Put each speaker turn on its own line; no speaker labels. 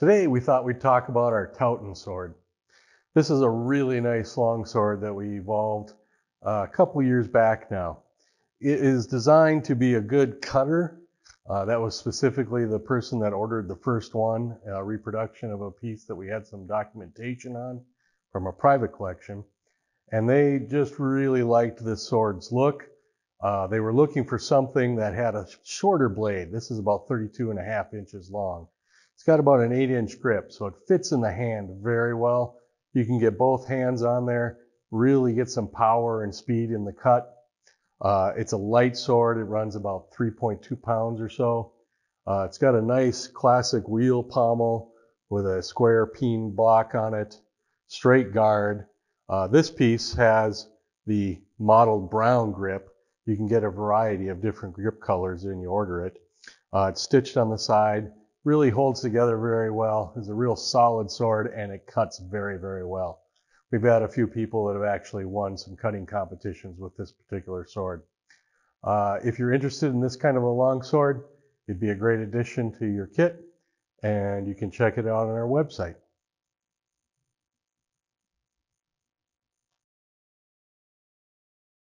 Today we thought we'd talk about our Towton sword. This is a really nice long sword that we evolved uh, a couple years back now. It is designed to be a good cutter. Uh, that was specifically the person that ordered the first one, a reproduction of a piece that we had some documentation on from a private collection. And they just really liked this sword's look. Uh, they were looking for something that had a shorter blade. This is about 32 and a half inches long. It's got about an eight inch grip, so it fits in the hand very well. You can get both hands on there, really get some power and speed in the cut. Uh, it's a light sword. It runs about 3.2 pounds or so. Uh, it's got a nice classic wheel pommel with a square peen block on it, straight guard. Uh, this piece has the mottled brown grip. You can get a variety of different grip colors when you order it. Uh, it's stitched on the side, really holds together very well. It's a real solid sword and it cuts very, very well. We've had a few people that have actually won some cutting competitions with this particular sword. Uh, if you're interested in this kind of a long sword, it'd be a great addition to your kit and you can check it out on our website.